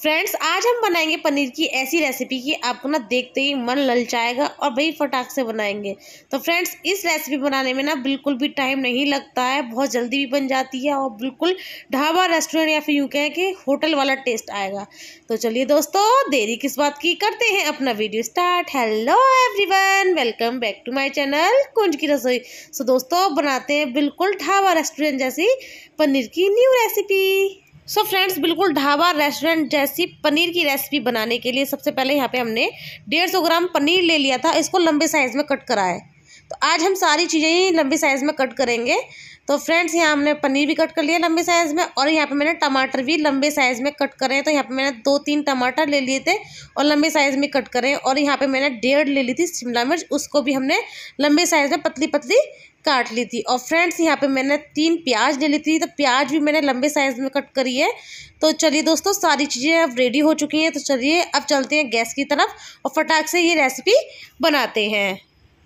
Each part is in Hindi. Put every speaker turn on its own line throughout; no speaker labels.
फ्रेंड्स आज हम बनाएँगे पनीर की ऐसी रेसिपी कि आपको ना देखते ही मन ललचाएगा और वही फटाक से बनाएँगे। तो फ्रेंड्स इस रेसिपी बनाने में ना बिल्कुल भी टाइम नहीं लगता है, बहुत जल्दी भी बन जाती है और बिल्कुल ढाबा रेस्टोरेंट या फिर यूँ कहें कि होटल वाला टेस्ट आएगा। तो चलिए दोस्तों, देरी किस बात की करते हैं, अपना video start hello everyone welcome back to my channel Kunj ki Rasoi. So दोस्तों, बनाते हैं बिल्कुल ढाबा रेस्टोरेंट जैसी पनीर की new recipe so so friends बिल्कुल ढाबा रेस्टोरेंट जैसी पनीर की रेसिपी बनाने के लिए सबसे पहले यहाँ पे हमने डेढ़ सौ ग्राम पनीर ले लिया था, इसको लंबे साइज़ में कट करा है। तो आज हम सारी चीज़ें ही लंबे साइज़ में कट करेंगे। तो फ्रेंड्स यहाँ हमने पनीर भी कट कर लिया लंबे साइज़ में और यहाँ पे मैंने टमाटर भी लंबे साइज़ में कट करे तो यहाँ पे मैंने दो तीन टमाटर ले लिए थे और लंबे साइज़ में कट करें और यहाँ पे मैंने डेढ़ ले ली थी शिमला मिर्च, उसको भी हमने लंबे साइज़ में पतली पतली काट ली थी। और फ्रेंड्स यहाँ पे मैंने तीन प्याज ले ली थी। तो प्याज भी मैंने लंबे साइज़ में कट करी है। तो चलिए दोस्तों, सारी चीज़ें अब रेडी हो चुकी हैं। तो चलिए अब चलते हैं गैस की तरफ़ और फटाक से ये रेसिपी बनाते हैं।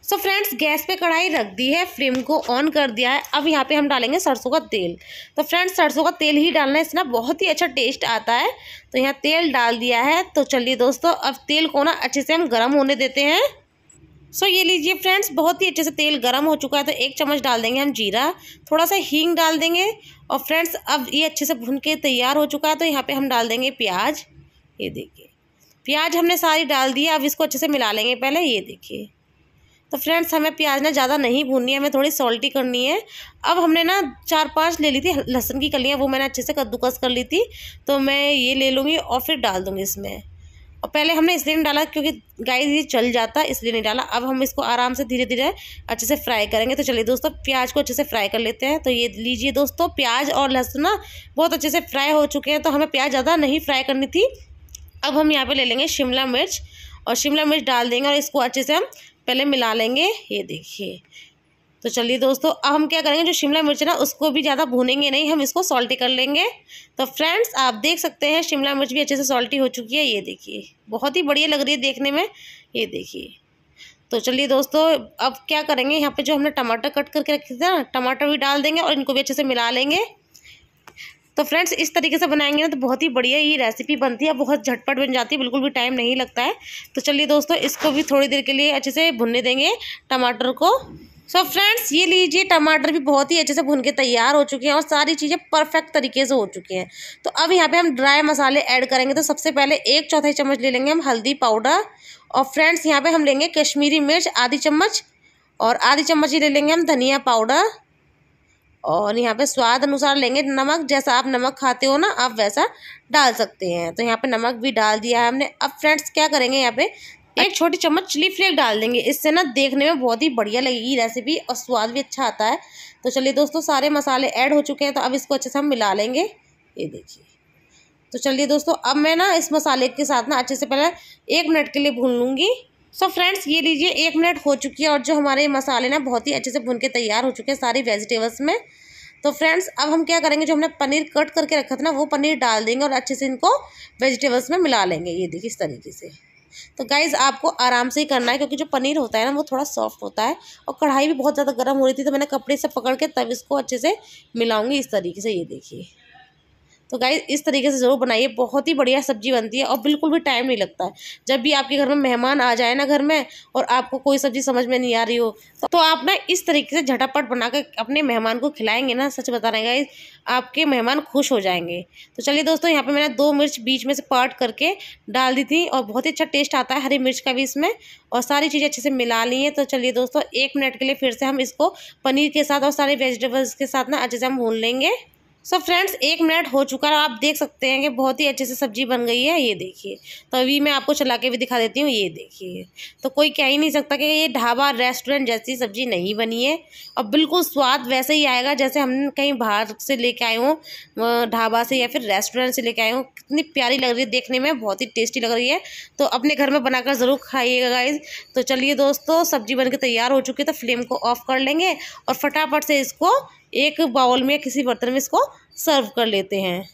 सो फ्रेंड्स गैस पे कढ़ाई रख दी है। फ्लेम को ऑन कर दिया है। अब यहाँ पे हम डालेंगे सरसों का तेल। तो फ्रेंड्स सरसों का तेल ही डालना है। इससे ना बहुत ही अच्छा टेस्ट आता है। तो यहाँ तेल डाल दिया है। तो चलिए दोस्तों, अब तेल को ना अच्छे से हम गर्म होने देते हैं। सो ये लीजिए फ्रेंड्स बहुत ही अच्छे से तेल गर्म हो चुका है तो एक चम्मच डाल देंगे हम जीरा, थोड़ा सा हींग डाल देंगे और फ्रेंड्स अब ये अच्छे से भुन के तैयार हो चुका है तो यहाँ पे हम डाल देंगे प्याज। ये देखिए, प्याज हमने सारी डाल दी अब इसको अच्छे से मिला लेंगे पहले, ये देखिए। तो फ्रेंड्स हमें प्याज ना ज़्यादा नहीं भूननी है, हमें थोड़ी सॉल्टी करनी है। अब हमने ना चार पाँच ले ली थी, लहसुन की कलियाँ, वो मैंने अच्छे से कद्दूकस कर ली थी तो मैं ये ले लूँगी और फिर डाल दूँगी इसमें। और पहले हमने इसलिए नहीं डाला क्योंकि गाय ये चल जाता इसलिए नहीं डाला। अब हम इसको आराम से धीरे धीरे अच्छे से फ्राई करेंगे। तो चलिए दोस्तों, प्याज को अच्छे से फ्राई कर लेते हैं। तो ये लीजिए दोस्तों, प्याज और लहसुन ना बहुत अच्छे से फ्राई हो चुके हैं। तो हमें प्याज ज़्यादा नहीं फ्राई करनी थी। अब हम यहाँ पर ले लेंगे शिमला मिर्च और शिमला मिर्च डाल देंगे और इसको अच्छे से हम पहले मिला लेंगे। ये देखिए तो चलिए दोस्तों, अब हम क्या करेंगे? जो शिमला मिर्च है ना, उसको भी ज़्यादा भूनेंगे नहीं, हम इसको सॉल्टी कर लेंगे। तो फ्रेंड्स आप देख सकते हैं, शिमला मिर्च भी अच्छे से सॉल्टी हो चुकी है। ये देखिए, बहुत ही बढ़िया लग रही है देखने में। ये देखिए। तो चलिए दोस्तों, अब क्या करेंगे? यहाँ पे जो हमने टमाटर कट करके रखे थे ना, टमाटर भी डाल देंगे और इनको भी अच्छे से मिला लेंगे। तो फ्रेंड्स इस तरीके से बनाएँगे ना तो बहुत ही बढ़िया ये रेसिपी बनती है। बहुत झटपट बन जाती है, बिल्कुल भी टाइम नहीं लगता है। तो चलिए दोस्तों, इसको भी थोड़ी देर के लिए अच्छे से भुनने देंगे टमाटर को। सो so फ्रेंड्स ये लीजिए, टमाटर भी बहुत ही अच्छे से भुन के तैयार हो चुके हैं और सारी चीज़ें परफेक्ट तरीके से हो चुकी हैं। तो अब यहाँ पे हम ड्राई मसाले ऐड करेंगे। तो सबसे पहले एक चौथाई चम्मच ले लेंगे हम हल्दी पाउडर और फ्रेंड्स यहाँ पे हम लेंगे कश्मीरी मिर्च, आधी चम्मच और आधी चम्मच ही ले लेंगे हम धनिया पाउडर और यहाँ पे स्वाद अनुसार लेंगे नमक। जैसा आप नमक खाते हो ना, आप वैसा डाल सकते हैं। तो यहाँ पे नमक भी डाल दिया है हमने। अब फ्रेंड्स क्या करेंगे यहाँ पे? एक छोटी चम्मच चिली फ्लेक डाल देंगे। इससे ना देखने में बहुत ही बढ़िया लगेगी। रेसिपी और स्वाद भी अच्छा आता है। तो चलिए दोस्तों, सारे मसाले ऐड हो चुके हैं तो अब इसको अच्छे से हम मिला लेंगे। ये देखिए। तो चलिए दोस्तों, अब मैं ना इस मसाले के साथ ना अच्छे से पहले एक मिनट के लिए भून लूँगी। सो फ्रेंड्स ये लीजिए, एक मिनट हो चुकी है और जो हमारे मसाले ना बहुत ही अच्छे से भून के तैयार हो चुके हैं सारी वेजिटेबल्स में। तो फ्रेंड्स अब हम क्या करेंगे, जो हमने पनीर कट करके रखा था ना, वो पनीर डाल देंगे और अच्छे से इनको वेजिटेबल्स में मिला लेंगे। ये देखिए इस तरीके से। तो गाइज़ आपको आराम से ही करना है, क्योंकि जो पनीर होता है ना, वो थोड़ा सॉफ्ट होता है और कढ़ाई भी बहुत ज़्यादा गर्म हो रही थी तो मैंने कपड़े से पकड़ के तब इसको अच्छे से मिलाऊँगी इस तरीके से, ये देखिए। तो गाइस इस तरीके से ज़रूर बनाइए बहुत ही बढ़िया सब्ज़ी बनती है और बिल्कुल भी टाइम नहीं लगता है। जब भी आपके घर में मेहमान आ जाए ना घर में और आपको कोई सब्ज़ी समझ में नहीं आ रही हो तो, तो आप ना इस तरीके से झटापट बना कर अपने मेहमान को खिलाएँगे ना सच बता रहे हैं गाइस आपके मेहमान खुश हो जाएँगे। तो चलिए दोस्तों यहाँ पर मैंने दो मिर्च बीच में से पार्ट करके डाल दी थी और बहुत ही अच्छा टेस्ट आता है हरी मिर्च का भी इसमें और सारी चीज़ें अच्छे से मिला ली हैं। तो चलिए दोस्तों एक मिनट के लिए फिर से हम इसको पनीर के साथ और सारे वेजिटेबल्स के साथ ना अच्छे से हम भून लेंगे। सो फ्रेंड्स एक मिनट हो चुका है, आप देख सकते हैं कि बहुत ही अच्छे से सब्ज़ी बन गई है, ये देखिए। तो अभी मैं आपको चला के भी दिखा देती हूँ, ये देखिए। तो कोई कह ही नहीं सकता कि ये ढाबा रेस्टोरेंट जैसी सब्ज़ी नहीं बनी है। और बिल्कुल स्वाद वैसे ही आएगा, जैसे हम कहीं बाहर से लेके आए हों ढाबा से या फिर रेस्टोरेंट से लेके आए हों, कितनी प्यारी लग रही है देखने में, बहुत ही टेस्टी लग रही है। तो अपने घर में बनाकर ज़रूर खाइएगा गाइज़ तो चलिए दोस्तों, सब्ज़ी बन तैयार हो चुकी है तो फ्लेम को ऑफ़ कर लेंगे और फटाफट से इसको एक बाउल में किसी बर्तन में इसको सर्व कर लेते हैं।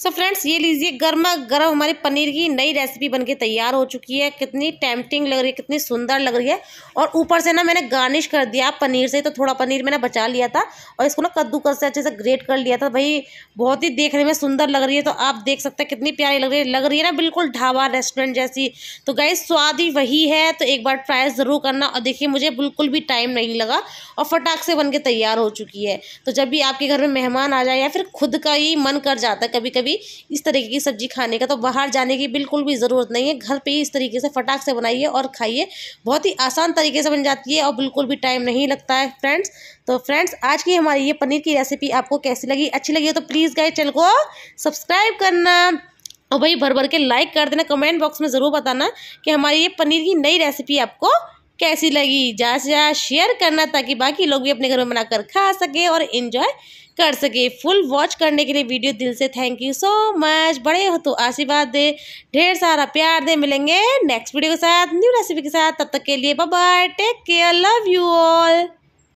सो so फ्रेंड्स ये लीजिए गर्मा गर्म हमारी पनीर की नई रेसिपी बनके तैयार हो चुकी है। कितनी टेम्पटिंग लग रही है, कितनी सुंदर लग रही है। और ऊपर से ना मैंने गार्निश कर दिया पनीर से तो थोड़ा पनीर मैंने बचा लिया था और इसको ना कद्दूकस से अच्छे से ग्रेट कर लिया था। भाई, बहुत ही देखने में सुंदर लग रही है। तो आप देख सकते हैं कितनी प्यारी लग रही है। लग रही है ना बिल्कुल ढाबा रेस्टोरेंट जैसी। तो गाई स्वाद ही वही है। तो एक बार ट्राई ज़रूर करना। और देखिए, मुझे बिल्कुल भी टाइम नहीं लगा और फटाक से बन के तैयार हो चुकी है। तो जब भी आपके घर में मेहमान आ जाए या फिर खुद का ही मन कर जाता है कभी कभी इस तरीके की सब्ज़ी खाने का तो बाहर जाने की बिल्कुल भी ज़रूरत नहीं है। घर पे ही इस तरीके से फटाक से बनाइए और खाइए। बहुत ही आसान तरीके से बन जाती है और बिल्कुल भी टाइम नहीं लगता है, फ्रेंड्स। तो फ्रेंड्स, आज की हमारी ये पनीर की रेसिपी आपको कैसी लगी, अच्छी लगी तो प्लीज़ गए चैनल को सब्सक्राइब करना और भाई भर भर के लाइक कर देना, कमेंट बॉक्स में ज़रूर बताना कि हमारी ये पनीर की नई रेसिपी आपको कैसी लगी। ज़्यादा से ज़्यादा शेयर करना ताकि बाकी लोग भी अपने घर में बनाकर खा सके और इन्जॉय कर सके। फुल वॉच करने के लिए वीडियो दिल से थैंक यू सो मच बड़े हो तो आशीर्वाद दे, ढेर सारा प्यार दे। मिलेंगे नेक्स्ट वीडियो के साथ न्यू रेसिपी के साथ। तब तक के लिए bye take care love you all